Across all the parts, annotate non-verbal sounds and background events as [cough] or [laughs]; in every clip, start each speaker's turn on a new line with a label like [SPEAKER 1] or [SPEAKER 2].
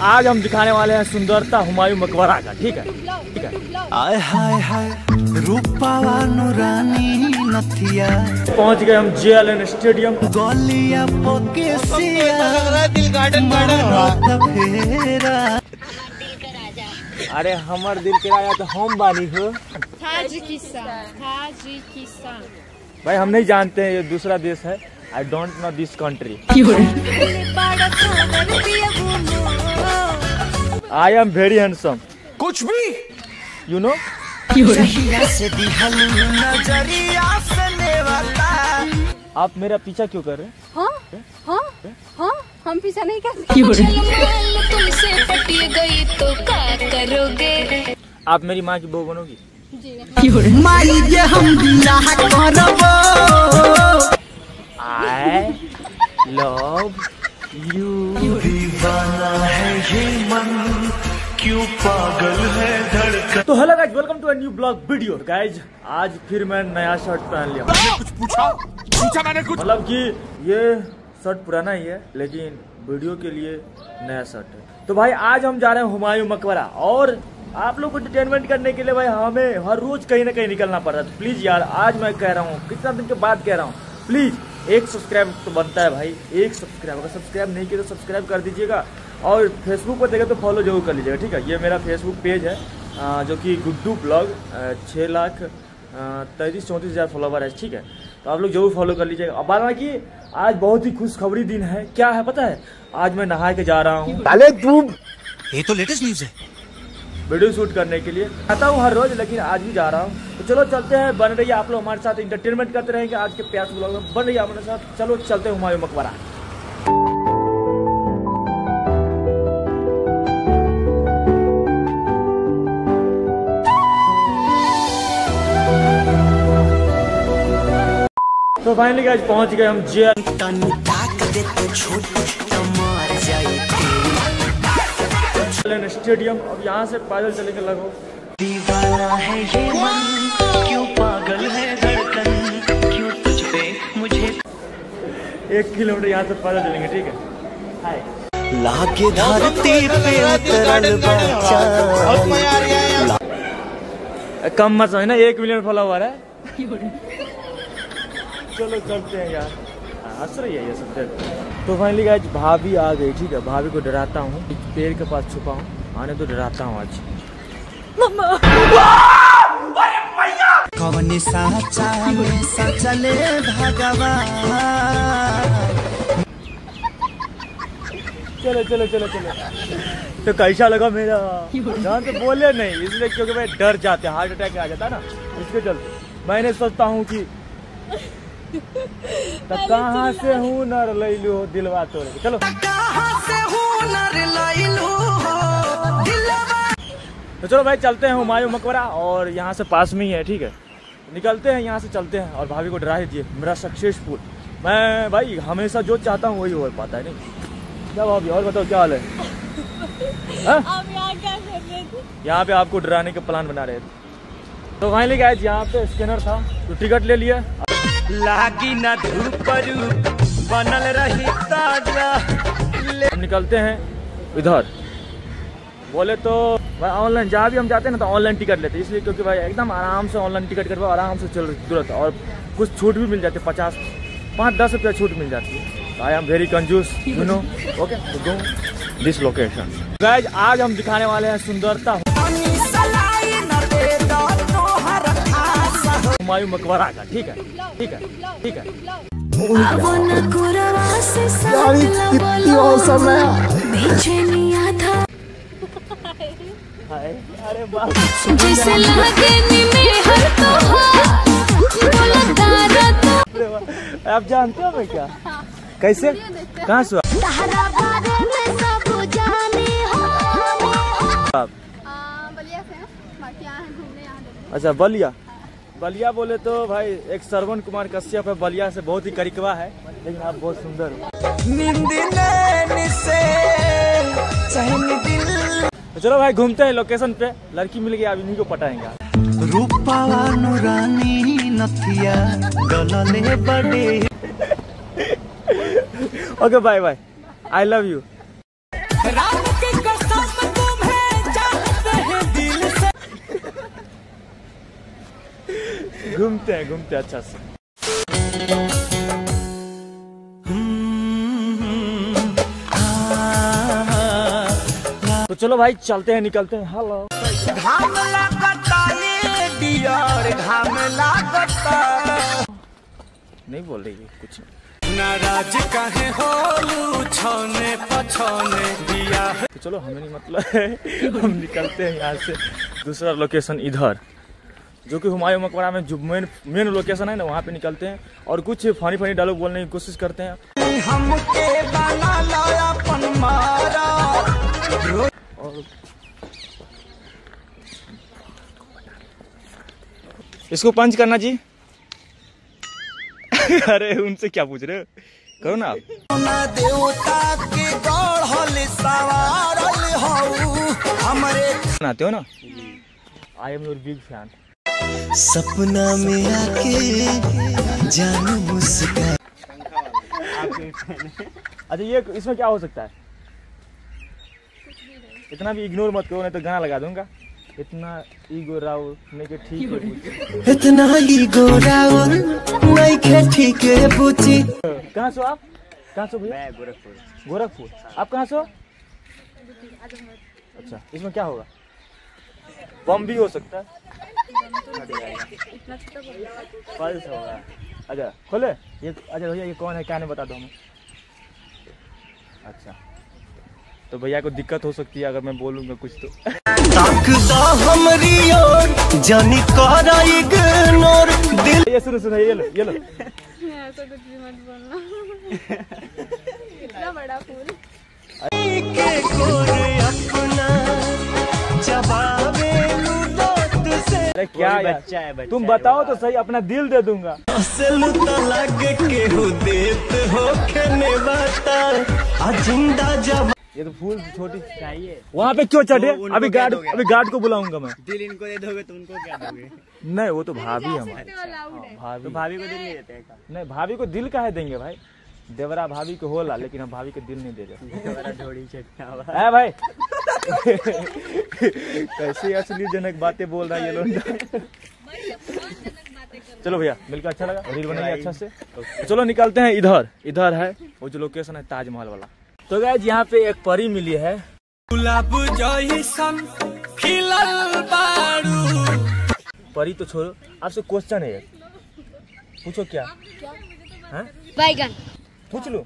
[SPEAKER 1] आज हम दिखाने वाले हैं सुंदरता हुमायूं मकबरा का ठीक है? ठीक है?
[SPEAKER 2] आय हाय हाय रूपावा नुरानी नथिया।
[SPEAKER 1] पहुँच गए हम जे स्टेडियम।
[SPEAKER 2] गलिया पोकेसिया दिल गार्डन गार्डन फेरा।
[SPEAKER 1] अरे हमर दिल के राजा तो हम बानी हो।
[SPEAKER 3] ताजिकिस्तान
[SPEAKER 1] भाई हम नहीं जानते हैं ये दूसरा देश है। I don't know this country I am very handsome
[SPEAKER 2] कुछ भी। से नेवता
[SPEAKER 1] आप मेरा पीछा क्यों कर रहे हैं?
[SPEAKER 3] हाँ? हाँ? हाँ? हम पीछा नहीं करते
[SPEAKER 4] तुमसे पटी गई तो क्या करोगे
[SPEAKER 1] आप मेरी माँ की बहू बनोगी?
[SPEAKER 3] जी
[SPEAKER 1] आई लव यू
[SPEAKER 2] दीवाना है ये मन? क्यों पागल है धड़कन?
[SPEAKER 1] तो hello guys welcome to a new blog video guys आज फिर मैं नया शर्ट पहन लिया।
[SPEAKER 5] मैंने कुछ पूछा? पूछा मैंने कुछ?
[SPEAKER 1] मतलब कि ये शर्ट पुराना ही है लेकिन वीडियो के लिए नया शर्ट है। तो भाई आज हम जा रहे हैं हुमायूं मकबरा और आप लोग को एंटरटेनमेंट करने के लिए भाई हमें हर रोज कहीं ना कहीं निकलना पड़ रहा है। तो प्लीज़ यार आज मैं कह रहा हूँ कितना दिन के बाद कह रहा हूँ। प्लीज़ एक सब्सक्राइब तो बनता है भाई, एक सब्सक्राइब। अगर सब्सक्राइब नहीं किया तो सब्सक्राइब कर दीजिएगा और फेसबुक पर देखें तो फॉलो ज़रूर कर लीजिएगा, ठीक है? ये मेरा फेसबुक पेज है जो कि गुड्डू ब्लॉग छः लाख तैंतीस, चौंतीस हज़ार फॉलोवर है, ठीक है? तो आप लोग ज़रूर फॉलो कर लीजिएगा। और बाकी आज बहुत ही खुशखबरी दिन है, क्या है पता है? आज मैं नहा के जा रहा हूँ।
[SPEAKER 2] ये तो लेटेस्ट न्यूज़ है।
[SPEAKER 1] वीडियो शूट करने के लिए। आता हूँ हर रोज, लेकिन आज भी जा रहा हूँ। तो चलो, चलते हैं। बन रही है आप लोग हमारे साथ। इंटरटेनमेंट करते रहेंगे। आज के प्यास ब्लॉग में बन रही है हमारे साथ। चलो, चलते हैं हुमायूं मकबरा। तो फाइनली आज पहुँच गए हम जे स्टेडियम। अब यहाँ से पैदल चलेंगे लगभग।
[SPEAKER 2] दीवाना है ये मन क्यों पागल है धड़कन? क्यों तुझ पे मुझे?
[SPEAKER 1] एक किलोमीटर यहाँ से पैदल चलेंगे ठीक है? हाय
[SPEAKER 2] लागे धरती पे उतरल बच्चा
[SPEAKER 1] कम मत समझना एक मिलियन फॉलोवर है। [laughs] चलो चलते हैं यार। हाँ, हंस रही है ये सब तो फाइनली आज भाभी आ गई ठीक है? भाभी को डराता हूँ पेड़ के पास छुपा हूँ आने तो डराता हूँ आज।
[SPEAKER 2] कौन साचा में सचले भगवान?
[SPEAKER 1] चलो चलो चलो चलो। तो कैसा लगा मेरा? जान तो बोले नहीं इसलिए क्योंकि मैं डर जाते हार्ट अटैक आ जाता ना इसके चलते। मैंने सोचता हूँ कि [laughs] तो कहाँ से हूँ नर ले लो दिलवा तोड़े के। चलो।
[SPEAKER 2] कहाँ से हुनर लइलू हो दिलवा
[SPEAKER 1] तो चलो भाई चलते हैं हुमायूं मकबरा और यहाँ से पास में ही है ठीक है? निकलते हैं यहाँ से चलते हैं और भाभी को डरा दीजिए मेरा सक्सेसफुल मैं भाई हमेशा जो चाहता हूँ वही हो पाता है नहीं? क्या भाभी और बताओ क्या हाल है? [laughs] हाँ?
[SPEAKER 3] यहाँ
[SPEAKER 1] पे आपको डराने के प्लान बना रहे थे। तो वहीं फाइनली गाइज़ यहाँ पे स्कैनर था तो टिकट ले लिया।
[SPEAKER 2] लागी ना धूप बनल रही
[SPEAKER 1] हम निकलते हैं इधर। बोले तो भाई ऑनलाइन जहाँ भी हम जाते हैं ना तो ऑनलाइन टिकट लेते हैं। इसलिए क्योंकि भाई एकदम आराम से ऑनलाइन टिकट करवाओ आराम से चल तुरंत। और कुछ छूट भी मिल जाती है पचास, पाँच, दस रुपया छूट मिल जाती। है आई एम वेरी कंजूस you know okay this location guys आज हम दिखाने वाले हैं सुंदरता हुमायूं मकबरा का ठीक है? ठीक है? ठीक है?
[SPEAKER 5] कितनी औसम है।
[SPEAKER 1] अरे
[SPEAKER 4] लगे तो बोला तारा तो।
[SPEAKER 1] आप जानते हो मैं क्या? कैसे? कहाँ से
[SPEAKER 4] तारा बारे में सब जाने
[SPEAKER 1] आप
[SPEAKER 3] बलिया से बाकी यहाँ घूमने यहाँ लोग
[SPEAKER 1] अच्छा बलिया। बलिया बोले तो भाई एक श्रवण कुमार कश्यप है बलिया से बहुत ही करिकवा है लेकिन आप बहुत सुंदर हो। तो चलो भाई घूमते हैं लोकेशन पे। लड़की मिल गई अब इन्हीं को पटाएँगे। Okay bye bye I love you घूमते हैं घूमते अच्छा से तो चलो भाई चलते हैं निकलते हैं। हेलो नहीं बोल रही है कुछ
[SPEAKER 5] नाराज़ काहे छने पछने दिया
[SPEAKER 1] तो चलो हमें नहीं मतलब है। हम निकलते हैं यहाँ से। दूसरा लोकेशन इधर। जो कि हुमायूं मकबरा में जो मेन मेन लोकेशन है ना वहाँ पे निकलते हैं और कुछ फनी फनी डायलॉग बोलने की कोशिश करते हैं।
[SPEAKER 5] हमके बना लो अपन मारा।
[SPEAKER 1] और इसको पंच करना जी। [laughs] अरे उनसे क्या पूछ रहे हो? करो ना आप।
[SPEAKER 5] देवता के
[SPEAKER 1] हो ना? I am your big fan
[SPEAKER 5] सपना में आके जान मुस्कान।
[SPEAKER 1] अच्छा ये इसमें क्या हो सकता है? इतना भी इग्नोर मत करो नहीं तो गाना लगा दूँगा। इतना ईगो राव नहीं के ठीक है
[SPEAKER 5] इतना ही गोराउन नहीं के ठीक है बुची।
[SPEAKER 1] कहाँ से आप? कहाँ से हो भैया? मैं गोरखपुर। गोरखपुर। आप कहाँ से हो? अच्छा इसमें क्या होगा? बम भी हो सकता है। फल्स होगा अच्छा खोले ये अच्छा भैया ये कौन है? क्या नहीं बता दो हमें। अच्छा। तो भैया को दिक्कत हो सकती है अगर मैं बोलूँगा कुछ तो। ये सुनो सुनो ये लो ये लो।
[SPEAKER 3] ऐसा कुछ भी मत बोलना। इतना बड़ा फूल।
[SPEAKER 1] अरे क्या बच्चा है बच्चा तुम बताओ तो सही अपना दिल दे दूँगा।
[SPEAKER 5] तो हो
[SPEAKER 1] ये तो फूल छोटी चाहिए। वहाँ पे क्यों चढ़े? अभी गार्ड अभी गार्ड को बुलाऊँगा मैं।
[SPEAKER 6] दिल इनको दे दोगे तो उनको क्या दोगे?
[SPEAKER 1] नहीं वो तो भाभी है हमारी।
[SPEAKER 3] है
[SPEAKER 1] भाभी।
[SPEAKER 6] तो भाभी को दिल नहीं देते
[SPEAKER 1] नहीं भाभी को दिल काहे देंगे भाई? देवरा भाभी के होला लेकिन हम भाभी को दिल नहीं दे रहे। है भाई? कैसी असलीजनक बातें बोल रहा है ये लोग। चलो भैया मिलकर अच्छा लगा रील बनाइए अच्छा से। चलो निकलते हैं इधर इधर है वो जो लोकेशन है ताजमहल वाला। तो गैज यहाँ पे एक परी मिली है। परी तो छोड़ो आपसे क्वेश्चन है पूछो क्या? हैं?
[SPEAKER 4] बैगन।
[SPEAKER 1] पूछ लो?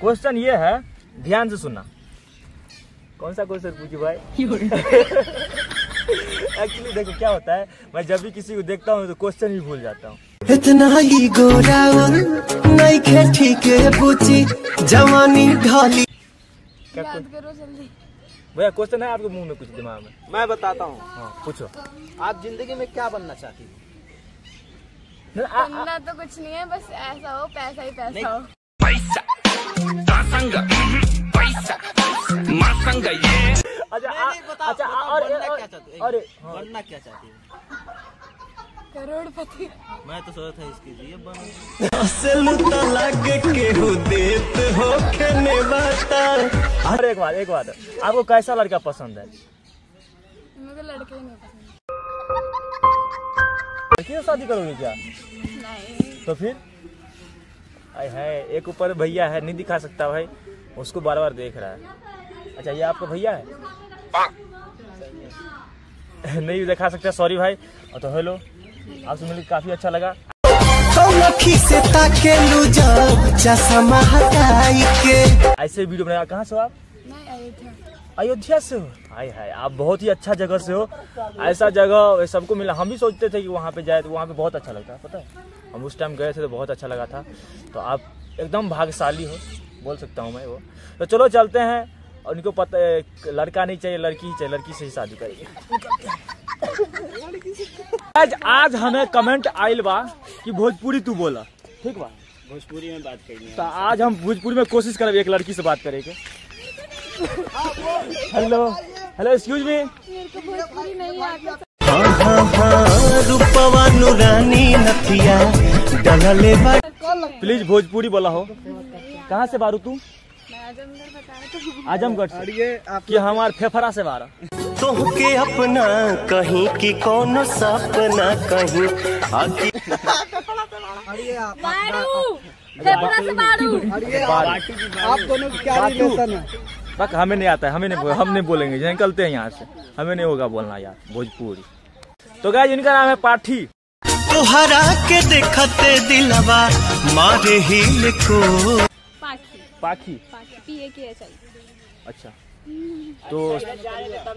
[SPEAKER 1] क्वेश्चन ये है ध्यान से सुनना। कौन सा क्वेश्चन पूछू भाई? [laughs] एक्चुअली देखो क्या होता है मैं जब भी किसी को देखता हूँ तो क्वेश्चन भी भूल जाता हूँ।
[SPEAKER 5] इतना ही गोरा नहीं के ठीक है जवानी ढाली।
[SPEAKER 1] क्या
[SPEAKER 3] करो जल्दी।
[SPEAKER 1] भैया क्वेश्चन है आपके मुँह में कुछ दिमाग में?
[SPEAKER 6] मैं बताता हूँ।
[SPEAKER 1] हाँ पूछो।
[SPEAKER 6] आप ज़िंदगी में क्या बनना चाहती हो?
[SPEAKER 3] बनना तो कुछ नहीं है बस ऐसा हो पैसा ही पैसा हो।
[SPEAKER 1] अच्छा आ- अच्छा आ- और
[SPEAKER 6] बनना
[SPEAKER 1] और-
[SPEAKER 6] क्या चाहते
[SPEAKER 1] हाँ,
[SPEAKER 6] बनना क्या चाहती हो?
[SPEAKER 3] करोड़पति।
[SPEAKER 6] मैं तो सोचा था इसके लिए बन
[SPEAKER 5] असल केहू देत हो खेने बता
[SPEAKER 1] और एक बात एक बात। आपको कैसा लड़का पसंद है?
[SPEAKER 3] मुझे लड़के ही नहीं पसंद।
[SPEAKER 1] लड़की शादी करोगे क्या?
[SPEAKER 3] नहीं।
[SPEAKER 1] तो फिर? आय है एक ऊपर भैया है नहीं दिखा सकता भाई। उसको बार बार देख रहा है। अच्छा ये आपका भैया है? [laughs] नहीं दिखा सकता सॉरी भाई। और तो हेलो आपसे मिलकर काफ़ी अच्छा लगा। ऐसे वीडियो बनाया कहाँ से हो आप?
[SPEAKER 3] नहीं अयोध्या
[SPEAKER 1] से हो। हाय हाय आप बहुत ही अच्छा जगह से हो। ऐसा जगह सबको मिला। हम भी सोचते थे कि वहाँ पे जाए तो वहाँ पे बहुत अच्छा लगता है पता है? हम उस टाइम गए थे तो बहुत अच्छा लगा था। तो आप एकदम भाग्यशाली हो बोल सकता हूँ मैं वो। तो चलो चलते हैं। और इनको पता लड़का नहीं चाहिए लड़की ही चाहिए। लड़की से ही शादी करेंगे आज आज हमें कमेंट आइल बा कि भोजपुरी तू बोला। ठीक बा?
[SPEAKER 6] भोजपुरी में बात करनी है।
[SPEAKER 1] तो आज हम भोजपुरी में कोशिश करेंगे एक लड़की से बात करेंगे हेलो हेलो एक्सक्यूज मी
[SPEAKER 3] मेरे को भोजपुरी नहीं आती
[SPEAKER 5] हाँ हाँ हाँ रूपवा नुरानी नथिया डलले बा
[SPEAKER 1] प्लीज़ भोजपुरी बोला हो। कहाँ से बारू तू?
[SPEAKER 3] आजमगढ़ हूँ
[SPEAKER 1] से।
[SPEAKER 6] और ये आप
[SPEAKER 1] कि हमार फेफड़ा से बारा।
[SPEAKER 5] तोहके अपना कहीं की कौन सपना कहीं। आखिर
[SPEAKER 3] बाड़ू फेफड़ा से बाड़ू
[SPEAKER 6] आप दोनों क्या रिलेशन है?
[SPEAKER 1] तक हमें नहीं आता है हमें नहीं बोल- हम नहीं बोलेंगे जो निकलते हैं यहाँ से। हमें नहीं होगा बोलना यार भोजपुरी। तो गाय इनका नाम है पाठी
[SPEAKER 5] तोहरा के देखते दिलवा मारे हिल को
[SPEAKER 3] पाखी।
[SPEAKER 1] पाखी?
[SPEAKER 3] पाखी पी ए के एच आई
[SPEAKER 1] अच्छा। तो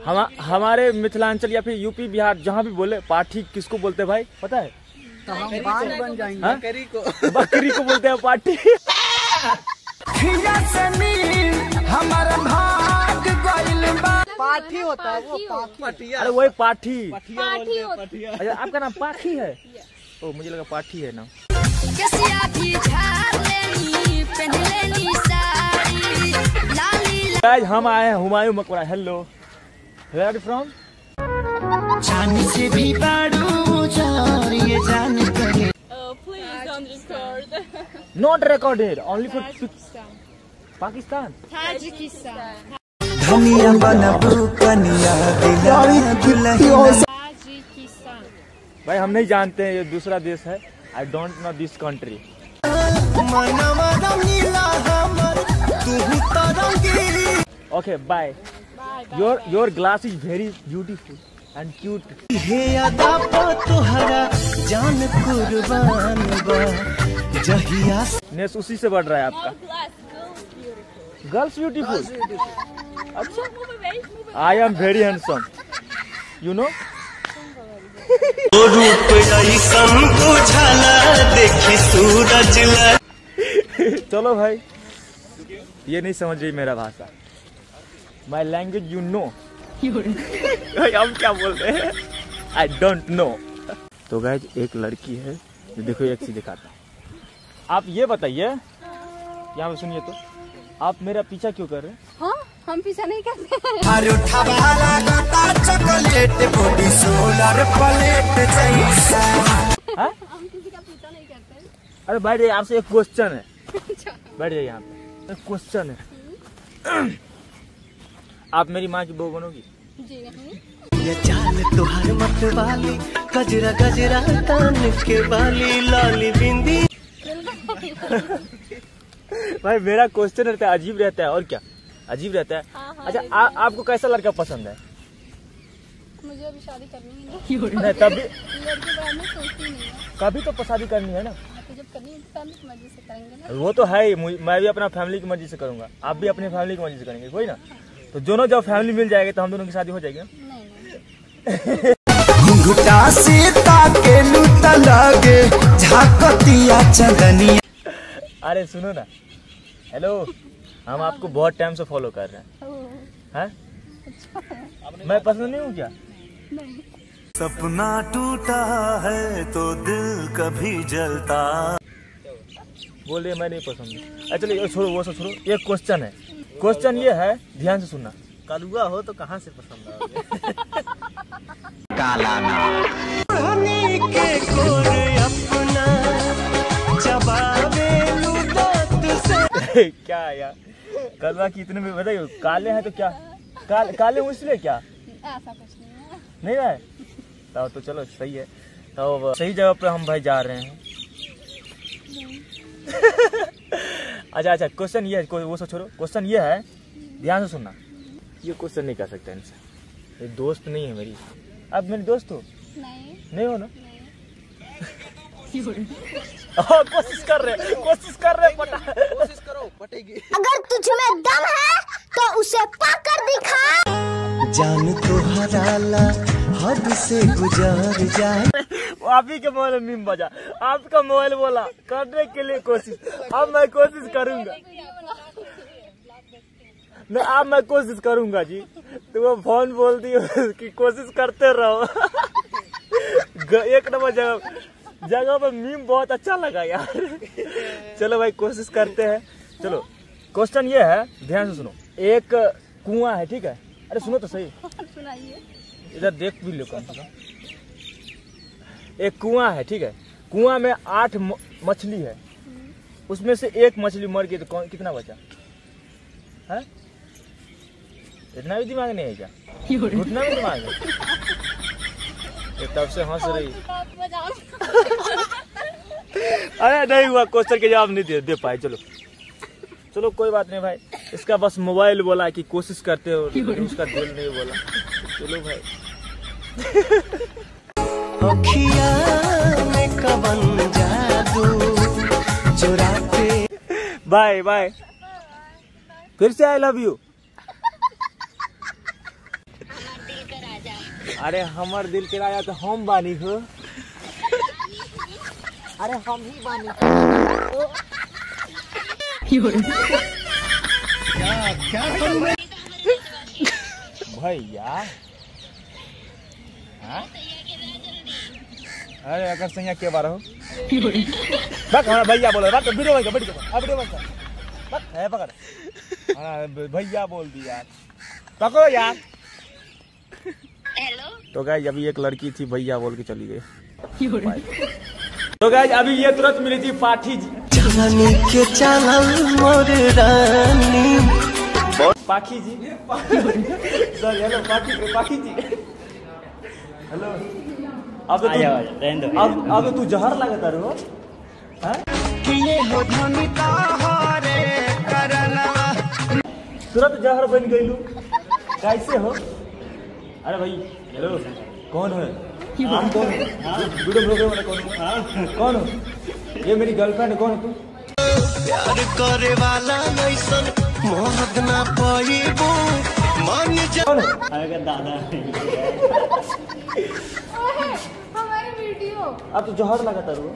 [SPEAKER 1] हम हमारे मिथिलांचल या फिर यूपी बिहार जहाँ भी बोले पाठी किसको बोलते हैं भाई? पता है?
[SPEAKER 6] बन जाएँगे
[SPEAKER 1] हाँ?
[SPEAKER 6] बकरी को।
[SPEAKER 1] बकरी को बोलते हैं पाठी
[SPEAKER 6] पाठी होता है वो पाठी
[SPEAKER 1] अरे वही पाठी।
[SPEAKER 3] पाठी होती
[SPEAKER 1] अच्छा आपका नाम पाठी है? ओ मुझे लगा पाठी है नाम
[SPEAKER 4] कसिया भी झाड़ लेनी पहन लेनी साड़ी
[SPEAKER 1] गाइस हम आए हैं हुमायूं मकबरा। हेलो वेयर आर फ्रॉम
[SPEAKER 5] जान से भी बाड़ू जार ये जान करे।
[SPEAKER 3] Please don't record
[SPEAKER 1] not recorded only for Pakistan
[SPEAKER 3] Tajikistan
[SPEAKER 5] धनिया बनबू कनिया दिला दुल्हनिया
[SPEAKER 3] ताजिकिस्तान
[SPEAKER 1] भाई हम नहीं जानते हैं ये दूसरा देश है। I don't know this country
[SPEAKER 5] तू
[SPEAKER 1] okay bye your your glass is very beautiful and cute
[SPEAKER 5] हे अदा तोहरा जान कुर्बान बा जहिया
[SPEAKER 1] नेस उसी से बढ़ रहा है आपका। गर्ल्स ब्यूटीफुल अच्छा। I am very handsome you know चलो भाई। ये नहीं समझ रही मेरा भाषा। माई लैंग्वेज यू नो हम क्या बोल रहे हैं? आई डोंट नो तो गाइज़ एक लड़की है। जो देखो एक चीज़ दिखाता हूँ। आप ये बताइए। यहाँ पे सुनिए तो। आप मेरा पीछा क्यों कर रहे हैं?
[SPEAKER 3] हाँ हम पीछा नहीं करते।
[SPEAKER 5] अरे उठावाला गाता चॉकलेट बॉडी सोलर प्लेट जैसा।
[SPEAKER 1] हाँ?
[SPEAKER 3] हम किसी का पीछा नहीं करते।
[SPEAKER 1] अरे बैठ जाइए आपसे एक क्वेश्चन है। बैठ जाइए यहाँ पे। एक क्वेश्चन है। आप मेरी माँ की बहू बनोगी?
[SPEAKER 3] जी नहीं।
[SPEAKER 5] ये चाल तुहार मत वाली गजरा गजरा कान के बाली लाली बिंदी। [laughs]
[SPEAKER 1] भाई मेरा क्वेश्चन रहता है अजीब रहता है और क्या? अजीब रहता है।
[SPEAKER 3] हाँ, हाँ,
[SPEAKER 1] अच्छा आ, आपको कैसा लड़का पसंद है?
[SPEAKER 3] मुझे अभी शादी करनी ही। [laughs] नहीं
[SPEAKER 1] तभी
[SPEAKER 3] लड़के के बारे में सोचती नहीं
[SPEAKER 1] कभी तो शादी करनी है ना।
[SPEAKER 3] तो जब करनी है तो फैमिली की मर्ज़ी से करेंगे ना।
[SPEAKER 1] वो तो है ही मैं भी अपना फैमिली की मर्ज़ी से करूँगा। आप भी अपनी फैमिली की मर्ज़ी से करेंगे कोई ना? तो दोनों जब फैमिली मिल जाएगी तो हम दोनों की शादी हो जाएगी ना?
[SPEAKER 3] नहीं नहीं।
[SPEAKER 5] सीता के लूट लगे झाकतिया चंदनिया
[SPEAKER 1] अरे सुनो ना। हेलो हम आपको बहुत टाइम से फॉलो कर रहे हैं।
[SPEAKER 3] ओह,
[SPEAKER 1] हैं? मैं पसंद नहीं हूँ क्या?
[SPEAKER 3] नहीं।
[SPEAKER 5] सपना टूटा है तो दिल कभी जलता।
[SPEAKER 1] बोल रहे मैं नहीं पसंद अच्छा चलिए ये छोड़ो वो सब छोड़ो। एक क्वेश्चन है। क्वेश्चन ये है ध्यान से सुनना।
[SPEAKER 6] कलुआ हो तो कहाँ से पसंद आओगे?
[SPEAKER 1] क्या यार? कलवा की इतने में बताइए काले हैं तो क्या? काले काले हूँ इसलिए क्या?
[SPEAKER 3] ऐसा कुछ नहीं है।
[SPEAKER 1] नहीं है? तो, तो चलो सही है। तो सही जगह पर हम भाई जा रहे हैं। अच्छा अच्छा क्वेश्चन ये है वो सब छोड़ो। क्वेश्चन ये है ध्यान से सुनना। ये क्वेश्चन नहीं कर सकते इनसे। ये दोस्त नहीं है मेरी। अब मेरी दोस्त हो?
[SPEAKER 3] नहीं।
[SPEAKER 1] नहीं हो ना? [laughs] हाँ, कोशिश कर रहे कोशिश कर रहे पता
[SPEAKER 6] करो पटेगी
[SPEAKER 4] अगर तुझ में दम है तो उसे पाकर दिखा।
[SPEAKER 5] जान तो हराला हद से गुजार जाए।
[SPEAKER 1] आप ही के मोबाइल में मीम बजा। आपका मोबाइल बोला करने के लिए कोशिश अब मैं कोशिश करूँगा। नहीं अब मैं कोशिश करूँगा जी। तो वो फ़ोन बोल दी कि कोशिश करते रहो। एक नंबर जगह जगह पर मीम बहुत अच्छा लगा यार। चलो भाई कोशिश करते हैं। चलो क्वेश्चन ये है ध्यान से सुनो। एक कुआँ है ठीक है? अरे सुनो तो सही।
[SPEAKER 3] सुनाइए।
[SPEAKER 1] इधर देख भी लो कम से कम। एक कुआँ है ठीक है? कुआँ में आठ मछली है। उसमें से एक मछली मर गई तो कौन कितना बचा? है? इतना भी दिमाग नहीं है क्या? घुटना भी दिमाग है? तब से हंस रही। अरे नहीं हुआ क्वेश्चन के जवाब नहीं दे दे पाए चलो। चलो कोई बात नहीं भाई। इसका बस मोबाइल बोला कि कोशिश करते हो लेकिन [laughs] उसका दिल नहीं बोला। चलो भाई। बाय बाय फिर से आई लव यू अरे हमर दिल के राजा तो हम बानी हो। अरे हम ही बानी भैया। हाँ? अरे अगर संज्ञा के बार हो। बक हमारा भैया बोलो वीडियो वीडियो बक है पकड़। हाँ भैया बोल दी यार पकड़ो यार। तो गाइज़ अभी एक लड़की थी भैया बोल के चली गई। तो गाइज़ अभी ये तुरंत मिली थी पाठी जी
[SPEAKER 5] जानी के चलल मोर रानी।
[SPEAKER 1] पाखी जी। सॉरी हेलो पाखी पाखी जी। हेलो अब तो तू- अब अब तो तू जहर लगता रहो तुरंत जहर बन गई कैसे हो? अरे भाई हेलो कौन है? कौन हो? वीडियो ब्लॉगर वाला कौन हो। कौन हो? ये मेरी गर्लफ्रेंड कौन है तू?
[SPEAKER 5] प्यार करे वाला नैसन मोहब्बत ना पाइबू मान जा।
[SPEAKER 1] कौन है?
[SPEAKER 3] हमारी वीडियो।
[SPEAKER 1] अब तो जहर लगाता रहो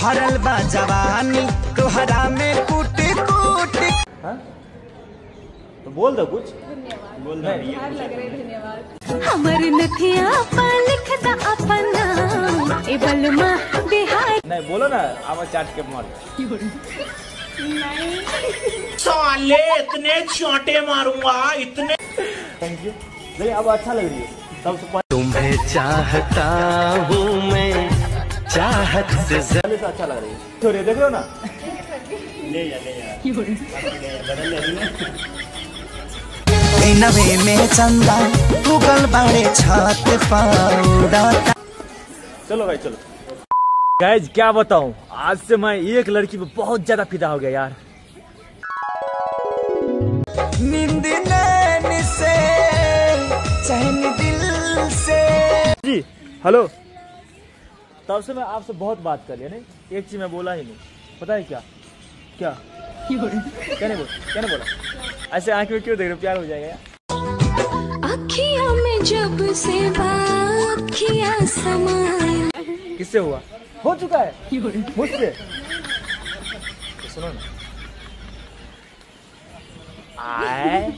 [SPEAKER 5] भरल बा जवानी तोहरा में कूट कूट
[SPEAKER 1] हाँ? तो बोल दो कुछ। बोल दो।
[SPEAKER 3] धन्यवाद।
[SPEAKER 4] हमर नथिया पर लिखता अपन। ए बलमा बिहार
[SPEAKER 1] नहीं बोलो ना आवा चाट के मार।
[SPEAKER 7] साले इतने छोटे मारूँगा इतने
[SPEAKER 1] थैंक यू नहीं अब अच्छा लग रही है। सबसे
[SPEAKER 5] तुम्हें चाहता हूँ मैं चाहत से
[SPEAKER 1] पहले से अच्छा लग रही है। छोड़िए देख लो ना
[SPEAKER 5] नवे में चंदा गूगल बाड़े छत पाउडा
[SPEAKER 1] चलो भाई चलो। गाइज़ क्या बताऊँ? आज से मैं एक लड़की पे बहुत ज़्यादा फिदा हो गया यार।
[SPEAKER 5] नींद से चैन दिल से।
[SPEAKER 1] जी हेलो। तब से मैं आपसे बहुत बात कर लिया नहीं? एक चीज़ मैं बोला ही नहीं। पता है क्या? क्या? क्या नहीं बोल? क्या नहीं बोला? ऐसे आँख में क्यों देख रहे हो? प्यार हो जाएगा यार।
[SPEAKER 4] अखियाँ में जब से बाखियाँ समाए
[SPEAKER 1] किससे हुआ? हो चुका है। मुझसे। सुनो ना। आई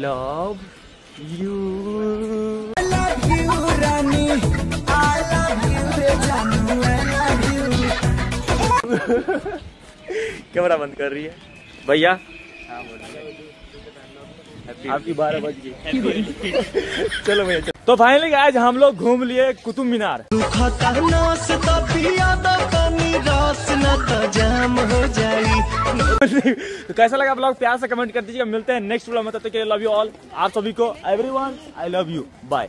[SPEAKER 1] लव यू कैमरा बंद कर रही है। भैया। आपकी बारह बज गई। चलो भैया चलो। तो फाइनली आज हम लोग घूम लिए कुतुब मीनार। [laughs] तो कैसा लगा ब्लॉग प्यार से कमेंट कर दीजिएगा। मिलते हैं नेक्स्ट ब्लॉग में तब तक के लिए लव यू ऑल आप सभी को everyone I love you bye